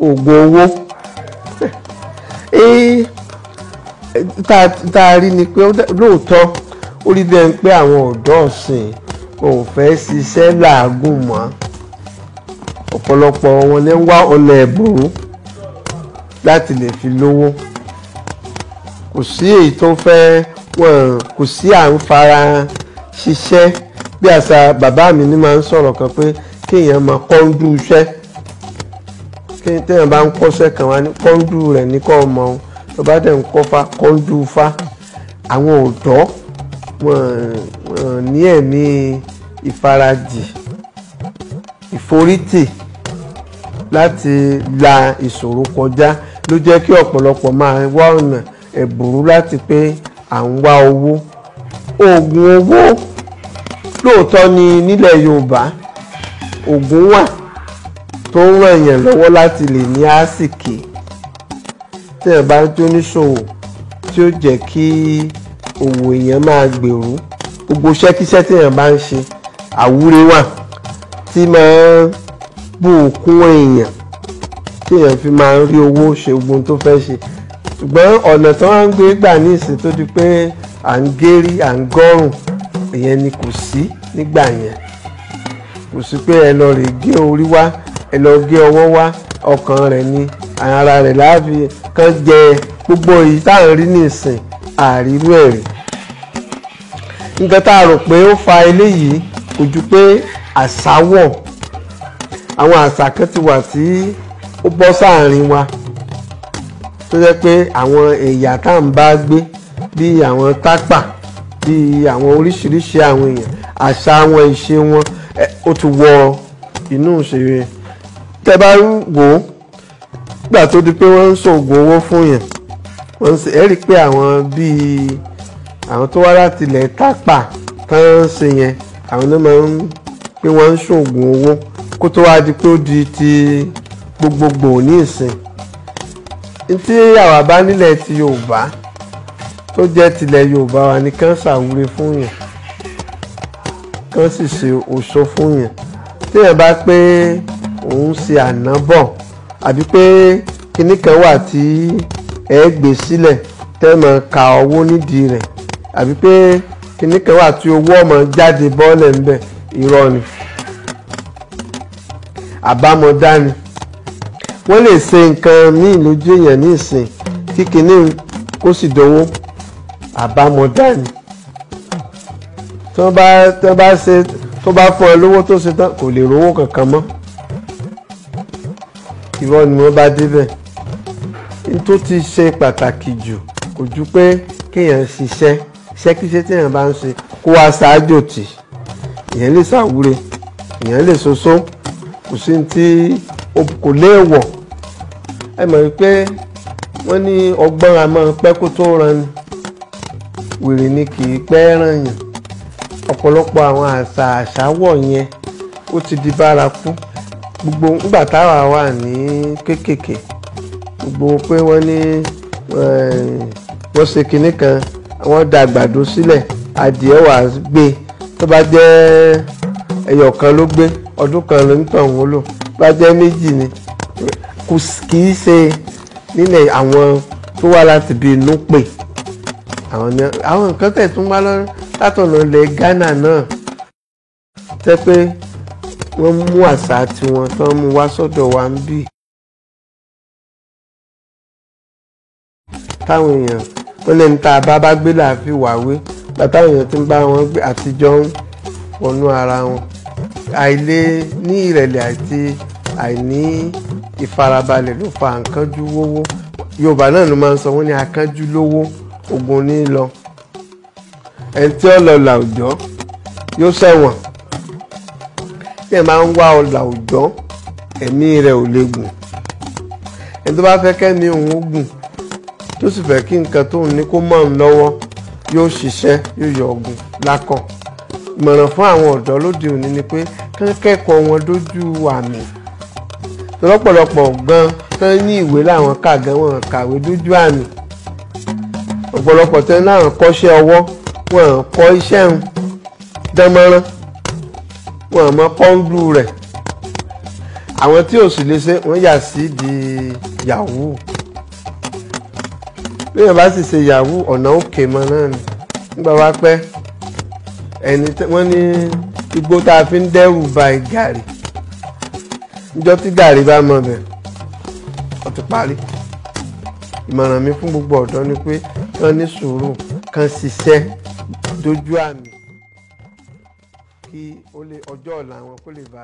oògùn owó. Tá a rí ni pé lóòótọ́ ó rí bẹ́ẹ̀ pé àwọn ọ̀dọ́ ọ̀sìn ò fẹ́ ṣiṣẹ́ làágùn mọ́. Ọ̀pọ̀lọpọ̀ wọn ní wá ọ̀nà ẹ̀bùrú láti lè fi lówó. Kò sí èyí tó fẹ́ wọn kò sí à ń fara ṣiṣẹ́. Bí àṣà bàbá mi ní máa ń sọ̀rọ̀ kan pé kéèyàn máa kọ́ńdú iṣẹ́ téèyàn bá ń kọ́ṣẹ́ kan wá ní kọ́ńdú rẹ̀ ní kọ́ ọmọ òun tó bá dẹ̀ ń kọ́fà kọ́ńdú fá àwọn ọ̀dọ́ wọn ní ẹ̀mí ìfarajì ìforítì láti la ìṣòro kọjá. Ló jẹ́ kí ọ̀pọ̀lọpọ̀ máa wá ọ̀nà ẹ̀bùrú láti pé à ń wá owó. Oògùn owó lóòótọ́ ni nílẹ̀ Yorùbá oògùn wà tó ń ràn yàn lọ́wọ́ láti lè ní àsìkè. Tí ẹ̀ bá jó níṣòwò tí ó jẹ́ kí òwò èèyàn máa gbèrú. Gbogbo iṣẹ́kíṣẹ́ tí èèyàn bá ń ṣe àwúre wà tí máa ń bù kún èèyàn. Tí èèyàn fi máa ń rí owó ṣe ogun tó fẹ́ ṣe. Ṣùgbọ́n ọ̀nà tí wọ́n ń gbé gbà ní ìsìn tó di pé à ń gérí à ń gọ́rùn ìyẹn ni kò sí nígbà yẹn. Kò sí pé ẹ lọ rè gé orí wá ẹ lọ gé ọwọ́ wá ọkàn rẹ̀ ni ara rẹ̀ láàfin kan jẹ gbogbo èyí tá à ń rí nísìn àrírú ẹ̀ rí. Nǹkan tá a rò pé ó fa eléyìí kò ju pé àṣàwọ̀ àwọn àṣà kan ti wà tí ó bọ́ sáàrin wa tó jẹ́ pé àwọn ẹ̀yà tá à ń bá gbé bíi àwọn tápà bíi àwọn oríṣiríṣi àwọn èèyàn àṣà wọn ìṣe wọn ó ti wọ inú ìṣeré tẹ́ bá wò ó gbà tó di pé wọ́n ń ṣoògùn owó fún yẹn wọ́n ń ṣe ẹ́ rí i pé àwọn bíi àwọn tó wá láti ilẹ̀ tápà tán ń ṣe yẹn àwọn náà máa ń pé wọ́n ń ṣoògùn owó kó tó wá di pé ó di ti gbogbogbò ní ìsìn. Tí àwa bá nílẹ̀ ti Yorùbá tó jẹ́ tilẹ̀ Yorùbá wa ni kán ṣàwúre fún yẹn kán sì ṣe òṣó fún yẹn. Téèyàn bá pé òun ṣe ànábọ̀ àbí pé kinní kan wà tí ẹ gbé sílẹ̀ tẹ́ mọ̀ ka owó nídìí rẹ̀ àbí pé kinní kan wà tí owó ọmọ jáde bọ́ọ̀lẹ̀ ń bẹ̀ irọ́ ni. Àbámọ̀dá ni wọ́n lè ṣe nǹkan míì lójú èèyàn ní ìsìn kí kinní kó sì dánwó àbámọ̀dá ni wọ́n bá ṣe tó bá fún ẹ lówó tó ṣe tán kò lè rówó kankan mọ́ irọ́ ni wọ́n bá débẹ̀. Ní tó ti ṣe pàtàkì jù kò ju pé kéèyàn ṣiṣẹ́ iṣẹ́kíṣẹ́ téèyàn bá ń ṣe kó wá ṣáájò tì. Èèyàn lè ṣàwúre èèyàn lè ṣoṣo kò sí tí kò léèwọ̀. Ẹ mọ̀ wípé wọ́n ní ọgbọ́n máa pẹ́ kó tó ran ni. Wèrè ni kì í pẹ́ ràn yàn. Ọ̀pọ̀lọpọ̀ àwọn àṣà àṣàwọ̀ yẹn ó ti di bárakú gbogbo nígbà táwa wà ní kékèké gbogbo pé wọ́n ní wọ́n ṣe kinní kan wọ́n da àgbàdo sílẹ̀ adìẹ wà gbé tó bá jẹ́ ẹyọ kan ló gbé ọdún kan ló ń tàn wọ́n lò bá jẹ́ méjì ni kì í ṣe nílẹ̀ àwọn tó wá láti bí inú pè. Àwọn nǹkan tẹ̀ tún wá látọ̀nà ilẹ̀ Ghana náà tẹ́ pé wọ́n mú àṣà tiwọn tán mú wá sọ́dọ̀ wa ń bì. táwọn èèyàn wọ́n lẹ́nu tá a bá bá gbé láàfin wàwé bàtàwọn èèyàn ti ń bá wọn gbé àtijọ́ ń wọnú ara wọn. Àìlè ní ìrẹ̀lẹ̀ àti àìní ìfarabalẹ̀ ló fa àǹkánjú wówó Yorùbá náà ló máa ń sọ wọ́n ní akánjú lówó ogun ní lọ. Ẹni tí ó lọ làwùjọ yóò ṣẹ̀wọ̀n tí ẹ máa ń wá ọlà òjọ́ ẹ̀mí rẹ̀ ò lè gùn. Ẹni tó bá fẹ́ kẹ́mi òun ó gùn tó sì fẹ́ kí nǹkan tóun ní kó mọ̀ ń lọ́wọ́ yóò ṣiṣẹ́ yóò yọ ọ̀gùn lákàn ìmọ̀ràn fún àwọn ọ̀dọ́ lóde òní ni pé kán kẹ́kọ̀ọ́ wọn dójú àmì. Lọ́pọ̀lọpọ̀ gan tán ní ìwé láwọn kà gan wọn kàwé dójú àmì. Ọ̀pọ̀lọpọ̀ tán láwọn kọ́ṣẹ́ ọwọ́ wọn kọ́ iṣẹ́ ń dánmọ́rán wọn mọ kọ́ńdù rẹ̀. Àwọn tí ò sì lè ṣe wọ́n yà sí di yahoo. Bí wọ́n bá sì ṣe yahoo ọ̀nà òkè mọ́ náà ni. Nígbà wá pẹ́ ẹni wọ́n ní igbó tá a fi ń dẹ́rù ba gàrí. Níjọ́ tí gàrí bá mọ̀ bẹ̀ ó ti parí. Ìmọ̀ràn mi fún gbogbo ọ̀dọ́ ni pé kán ní sùúrù kán ṣiṣẹ́ dójú àmì kí ọjọ́ ọ̀la wọn kó lè bá.